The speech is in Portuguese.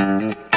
Música